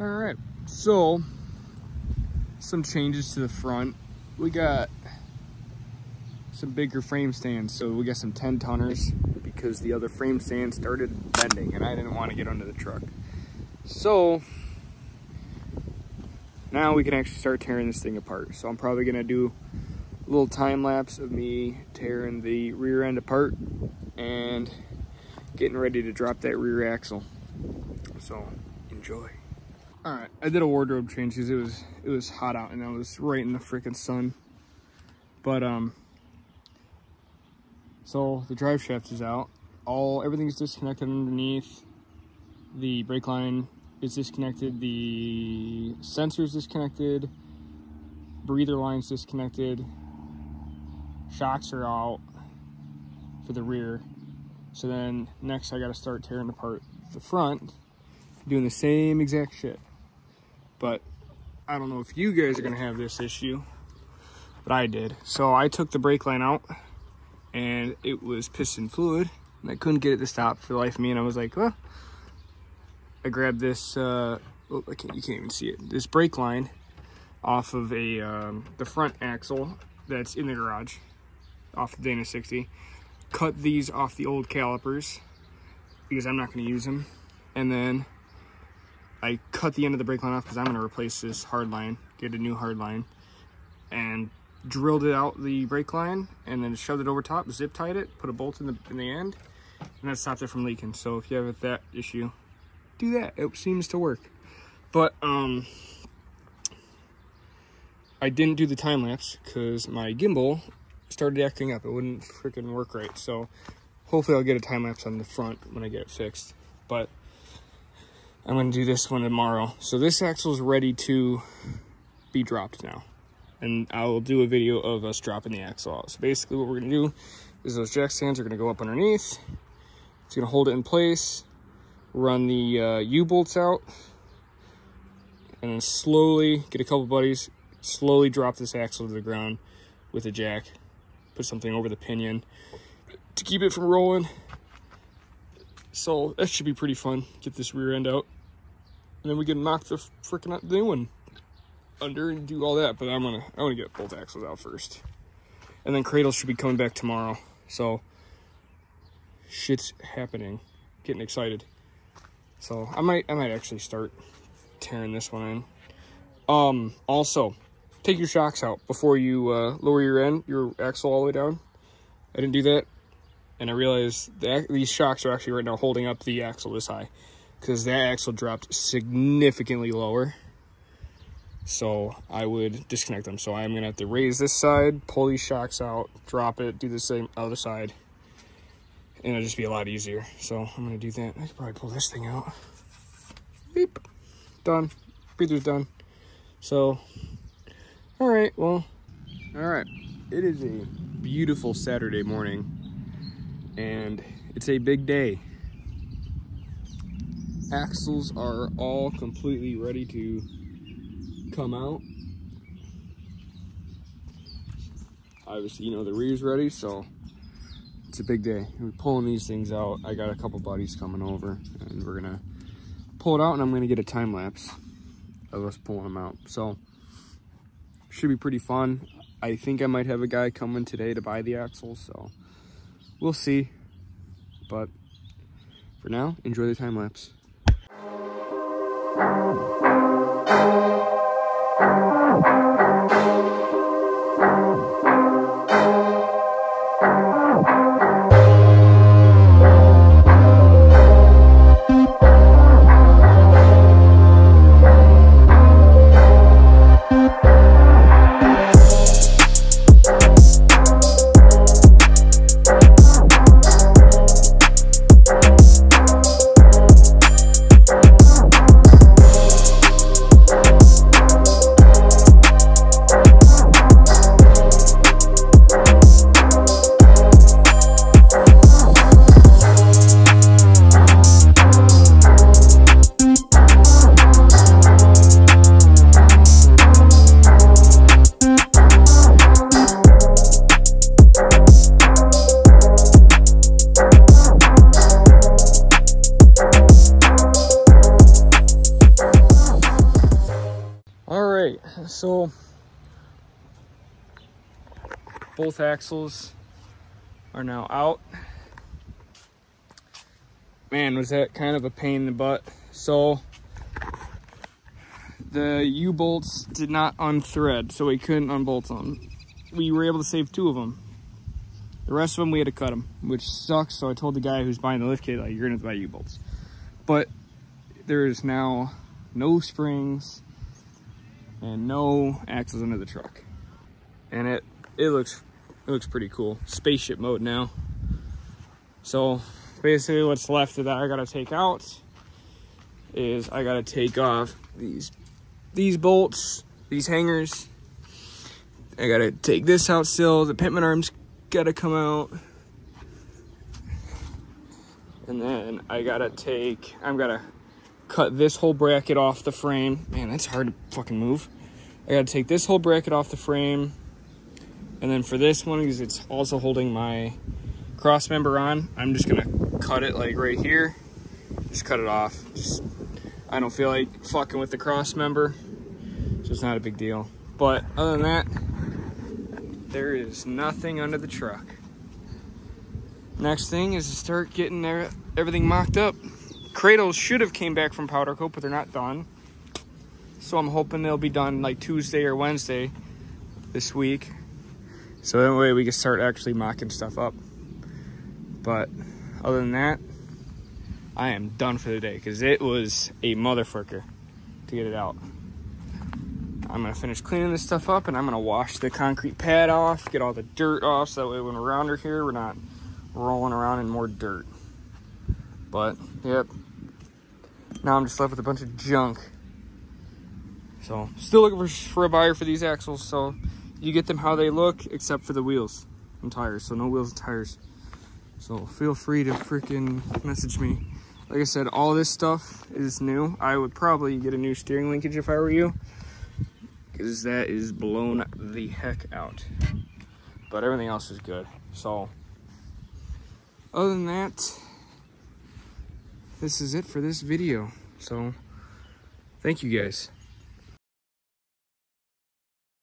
All right, so some changes to the front. We got some bigger frame stands. So we got some 10 tonners because the other frame stand started bending and I didn't want to get under the truck. So now we can actually start tearing this thing apart. So I'm probably gonna do a little time lapse of me tearing the rear end apart and getting ready to drop that rear axle. So enjoy. All right, I did a wardrobe change because it was it was hot out and I was right in the freaking sun. But um, so the drive shaft is out. All everything's disconnected underneath. The brake line is disconnected. The sensor's disconnected. Breather line's disconnected. Shocks are out for the rear. So then next I got to start tearing apart the front, doing the same exact shit. But I don't know if you guys are gonna have this issue, but I did. So I took the brake line out and it was piston fluid and I couldn't get it to stop for the life of me. And I was like, well, I grabbed this, uh, oh, I can't, you can't even see it, this brake line off of a, um, the front axle that's in the garage off the Dana 60. Cut these off the old calipers because I'm not going to use them. And then I cut the end of the brake line off because I'm going to replace this hard line, get a new hard line, and drilled it out the brake line and then shoved it over top, zip tied it, put a bolt in the, in the end, and that stopped it from leaking. So if you have that issue, do that. It seems to work. But um, I didn't do the time lapse because my gimbal started acting up. It wouldn't freaking work right. So hopefully I'll get a time lapse on the front when I get it fixed. But I'm to do this one tomorrow. So this axle is ready to be dropped now. And I will do a video of us dropping the axle out. So basically what we're to do is those jack stands are to go up underneath. It's to hold it in place. Run the uh, U-bolts out. And then slowly get a couple buddies. Slowly drop this axle to the ground with a jack. Put something over the pinion to keep it from rolling. So that should be pretty fun. Get this rear end out. And then we can knock the freaking new one under and do all that. But I'm gonna I wanna get both axles out first. And then cradle should be coming back tomorrow. So shit's happening. Getting excited. So I might I might actually start tearing this one in. Um also take your shocks out before you uh, lower your end, your axle all the way down. I didn't do that. And I realized that these shocks are actually right now holding up the axle this high because that axle dropped significantly lower. So I would disconnect them. So I'm gonna have to raise this side, pull these shocks out, drop it, do the same other side. And it'll just be a lot easier. So I'm gonna do that. I could probably pull this thing out. Beep. Done. Breather's done. So, all right, well, all right. It is a beautiful Saturday morning and it's a big day. Axles are all completely ready to come out. Obviously, you know, the rear's ready, so it's a big day. We're pulling these things out. I got a couple buddies coming over and we're gonna pull it out and I'm gonna get a time lapse of us pulling them out. So should be pretty fun. I think I might have a guy coming today to buy the axles, so we'll see. But for now, enjoy the time lapse. Thank you. Right, so both axles are now out. Man, was that kind of a pain in the butt. So the U-bolts did not unthread, so we couldn't unbolt them. We were able to save two of them. The rest of them, we had to cut them, which sucks. So I told the guy who's buying the lift kit, like, you're gonna have to buy U-bolts. But there is now no springs and no axles under the truck. And it, it looks, it looks pretty cool. Spaceship mode now. So basically what's left of that I gotta take out is I gotta take off these these bolts, these hangers. I gotta take this out still. The pitman arm's gotta come out. And then I gotta take, I'm gonna cut this whole bracket off the frame. Man, that's hard to fucking move. I gotta take this whole bracket off the frame. And then for this one, because it's also holding my cross member on, I'm just gonna cut it like right here. Just cut it off. Just, I don't feel like fucking with the cross member. So it's not a big deal. But other than that, there is nothing under the truck. Next thing is to start getting everything mocked up. Cradles should have came back from powder coat, but they're not done. So I'm hoping they'll be done like Tuesday or Wednesday this week. So that way we can start actually mocking stuff up. But other than that, I am done for the day because it was a motherfucker to get it out. I'm gonna finish cleaning this stuff up and I'm gonna wash the concrete pad off, get all the dirt off so that way when we're under here, we're not rolling around in more dirt. But, yep. Now I'm just left with a bunch of junk. So, still looking for, for a buyer for these axles, so you get them how they look, except for the wheels and tires. So no wheels and tires. So feel free to freaking message me. Like I said, all this stuff is new. I would probably get a new steering linkage if I were you because that is blown the heck out. But everything else is good. So, other than that, this is it for this video. So, thank you guys.